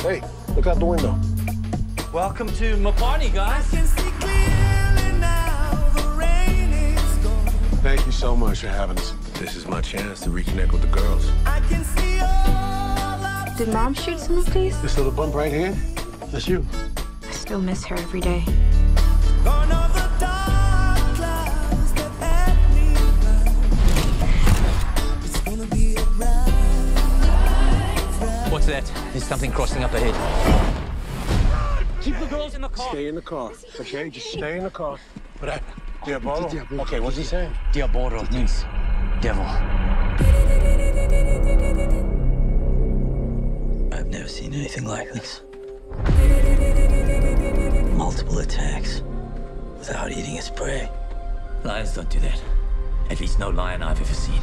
Hey, look out the window. Welcome to my party, guys. Thank you so much for having us. This is my chance to reconnect with the girls. I can see all Did mom shoot some of these? This little bump right here, that's you. I still miss her every day. That? There's something crossing up ahead. Keep the girls in the car. Stay in the car, okay? Just stay in the car. But uh, I, Diabolo. Okay, what's he saying? Diabolo means devil. I've never seen anything like this. Multiple attacks without eating its prey. Lions don't do that. At least no lion I've ever seen.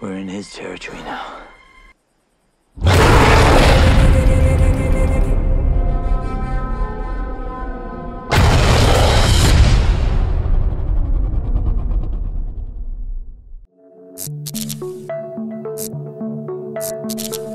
We're in his territory now. Thank